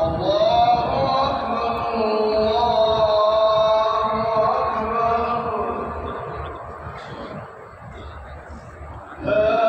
Allah Uh,